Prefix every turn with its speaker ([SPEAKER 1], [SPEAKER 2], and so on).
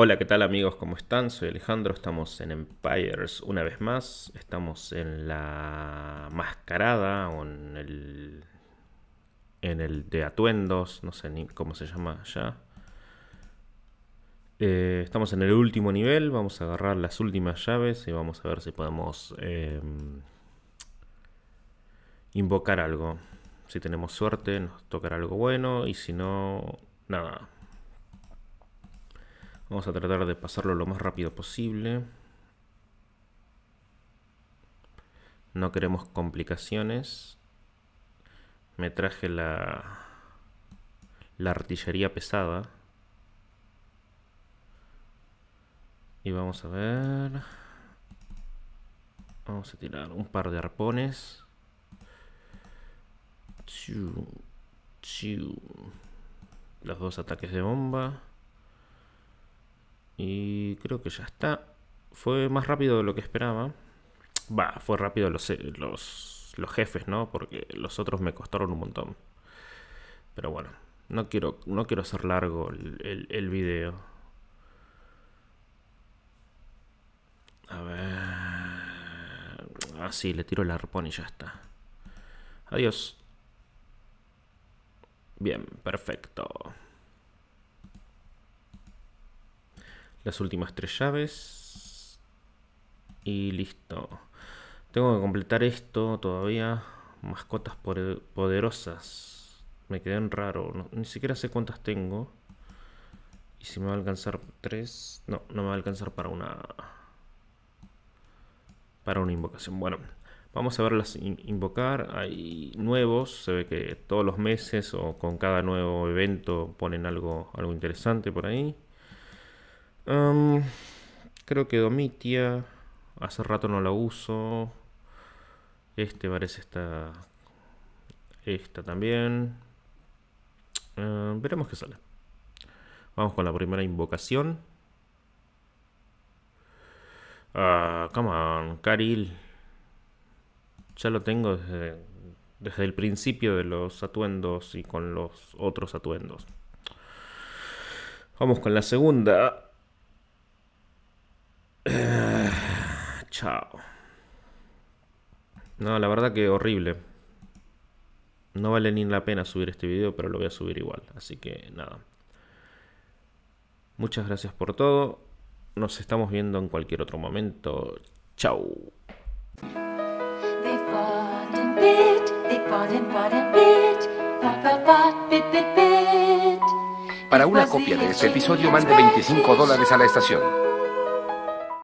[SPEAKER 1] Hola, ¿qué tal amigos? ¿Cómo están? Soy Alejandro, estamos en Empires una vez más, estamos en la mascarada o en el, en el de atuendos, no sé ni cómo se llama ya. Eh, estamos en el último nivel, vamos a agarrar las últimas llaves y vamos a ver si podemos em, invocar algo. Si tenemos suerte nos tocará algo bueno y si no, nada. Vamos a tratar de pasarlo lo más rápido posible. No queremos complicaciones. Me traje la, la artillería pesada. Y vamos a ver. Vamos a tirar un par de arpones. Los dos ataques de bomba. Y creo que ya está. Fue más rápido de lo que esperaba. Va, fue rápido los, los, los jefes, ¿no? Porque los otros me costaron un montón. Pero bueno, no quiero, no quiero hacer largo el, el, video. A ver... Así, ah, le tiro el arpón y ya está. Adiós. Bien, perfecto. Las últimas tres llaves. Y listo. Tengo que completar esto todavía. Mascotas poderosas. Me quedé en raro. ni siquiera sé cuántas tengo. Y si me va a alcanzar tres. No, no me va a alcanzar para una. Para una invocación. Bueno, vamos a verlas invocar. Hay nuevos. Se ve que todos los meses o con cada nuevo evento ponen algo, algo interesante por ahí creo que Domitia. Hace rato no la uso. Este parece esta. Esta también. veremos qué sale. Vamos con la primera invocación. Ah, come on, Karil. Ya lo tengo desde, desde el principio de los atuendos y con los otros atuendos. Vamos con la segunda. Chao. No, la verdad que horrible. No vale ni la pena subir este video, pero lo voy a subir igual. Así que nada. Muchas gracias por todo. Nos estamos viendo en cualquier otro momento. Chao.
[SPEAKER 2] Para una copia de este episodio mande 25 dólares a la estación.